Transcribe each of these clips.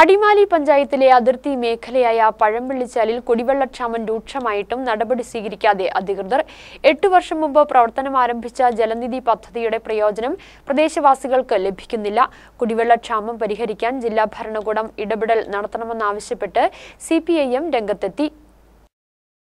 അടിമാലി പഞ്ചായത്തിലെ അതിർത്തി മേഖലയായ പഴംവെള്ളിച്ചാലിൽ കുടിവെള്ളക്ഷാമം രൂക്ഷമായിട്ടും നടപടി സ്വീകരിക്കാതെ അധികൃതർ എട്ടു വർഷം മുമ്പ് പ്രവർത്തനം ആരംഭിച്ച ജലനിധി പദ്ധതിയുടെ പ്രയോജനം പ്രദേശവാസികൾക്ക് ലഭിക്കുന്നില്ല. കുടിവെള്ളക്ഷാമം പരിഹരിക്കാൻ ജില്ലാ ഭരണകൂടം ഇടപെടൽ നടത്തണമെന്നാവശ്യപ്പെട്ട് സി രംഗത്തെത്തി.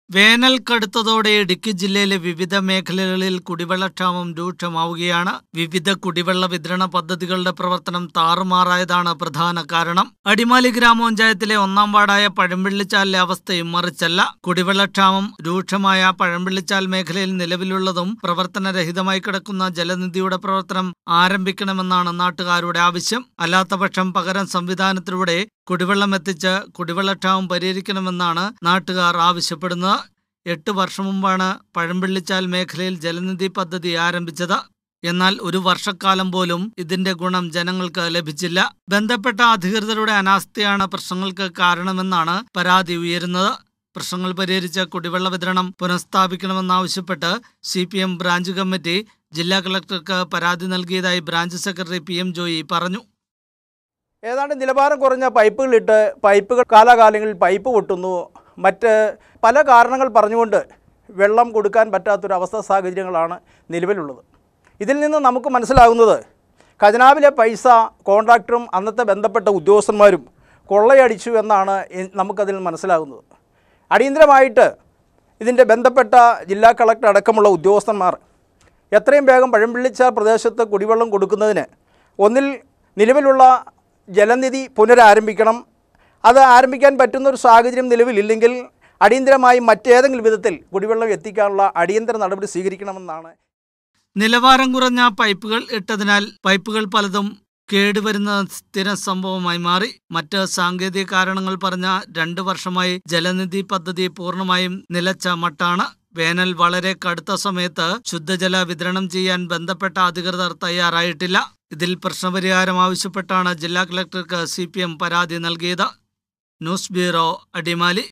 വേനൽ കടുത്തതോടെ ഇടുക്കി ജില്ലയിലെ വിവിധ മേഖലകളിൽ കുടിവെള്ളക്ഷാമം രൂക്ഷമാവുകയാണ്. വിവിധ കുടിവെള്ള വിതരണ പദ്ധതികളുടെ പ്രവർത്തനം താറുമാറായതാണ് പ്രധാന കാരണം. അടിമാലി ഗ്രാമപഞ്ചായത്തിലെ ഒന്നാം വാർഡായ പഴംപിള്ളിച്ചാലിലെ അവസ്ഥയും മറിച്ചല്ല കുടിവെള്ളക്ഷാമം രൂക്ഷമായ പഴംപിള്ളിച്ചാൽ മേഖലയിൽ നിലവിലുള്ളതും പ്രവർത്തനരഹിതമായി കിടക്കുന്ന ജലനിധിയുടെ പ്രവർത്തനം ആരംഭിക്കണമെന്നാണ് നാട്ടുകാരുടെ ആവശ്യം. അല്ലാത്തപക്ഷം പകരം സംവിധാനത്തിലൂടെ കുടിവെള്ളം എത്തിച്ച് കുടിവെള്ളക്ഷാമം പരിഹരിക്കണമെന്നാണ് നാട്ടുകാർ ആവശ്യപ്പെടുന്നത്. എട്ട് വർഷം മുമ്പാണ് പഴമ്പിള്ളിച്ചാൽ മേഖലയിൽ ജലനിധി പദ്ധതി ആരംഭിച്ചത്. എന്നാൽ ഒരു വർഷക്കാലം പോലും ഇതിന്റെ ഗുണം ജനങ്ങൾക്ക് ലഭിച്ചില്ല. ബന്ധപ്പെട്ട അധികൃതരുടെ അനാസ്ഥയാണ് പ്രശ്നങ്ങൾക്ക് കാരണമെന്നാണ് പരാതി ഉയരുന്നത്. പ്രശ്നങ്ങൾ പരിഹരിച്ച് കുടിവെള്ള വിതരണം പുനഃസ്ഥാപിക്കണമെന്നാവശ്യപ്പെട്ട് C P M branch committee ജില്ലാ കളക്ടർക്ക് പരാതി നൽകിയതായി branch secretary P M Joy പറഞ്ഞു. ഏതാണ്ട് നിലവാരം കുറഞ്ഞ പൈപ്പുകളിട്ട് പൈപ്പുകൾ കാലാകാലങ്ങളിൽ പൈപ്പ് പൊട്ടുന്നു. മറ്റ് പല കാരണങ്ങൾ പറഞ്ഞുകൊണ്ട് വെള്ളം കൊടുക്കാൻ പറ്റാത്തൊരു അവസ്ഥ സാഹചര്യങ്ങളാണ് നിലവിലുള്ളത്. ഇതിൽ നിന്ന് നമുക്ക് മനസ്സിലാകുന്നത് ഖജനാവിലെ പൈസ കോൺട്രാക്ടറും അന്നത്തെ ബന്ധപ്പെട്ട ഉദ്യോഗസ്ഥന്മാരും കൊള്ളയടിച്ചു എന്നാണ് നമുക്കതിൽ മനസ്സിലാകുന്നത്. അടിയന്തരമായിട്ട് ഇതിന്റെ ബന്ധപ്പെട്ട ജില്ലാ കളക്ടർ അടക്കമുള്ള ഉദ്യോഗസ്ഥന്മാർ എത്രയും വേഗം പഴംപിള്ളിച്ചാർ പ്രദേശത്ത് കുടിവെള്ളം കൊടുക്കുന്നതിന് ഒന്നിൽ നിലവിലുള്ള ജലനിധി പുനരാരംഭിക്കണം. അത് ആരംഭിക്കാൻ പറ്റുന്ന ഒരു സാഹചര്യം നിലവിലില്ലെങ്കിൽ അടിയന്തരമായി മറ്റേതെങ്കിലും വിധത്തിൽ കുടിവെള്ളം എത്തിക്കാനുള്ള അടിയന്തര നടപടി സ്വീകരിക്കണമെന്നാണ്. നിലവാരം കുറഞ്ഞ പൈപ്പുകൾ ഇട്ടതിനാൽ പൈപ്പുകൾ പലതും കേടുവരുന്ന സ്ഥിര സംഭവമായി മാറി. മറ്റ് സാങ്കേതിക കാരണങ്ങൾ പറഞ്ഞ രണ്ടു വർഷമായി ജലനിധി പദ്ധതി പൂർണമായും നിലച്ച മട്ടാണ്. വേനൽ വളരെ കടുത്ത സമയത്ത് ശുദ്ധജല വിതരണം ചെയ്യാൻ ബന്ധപ്പെട്ട അധികൃതർ തയ്യാറായിട്ടില്ല. ഇതിൽ പ്രശ്നപരിഹാരം ആവശ്യപ്പെട്ടാണ് ജില്ലാ കളക്ടർക്ക് സി പരാതി നൽകിയത്. News bureau Adimali.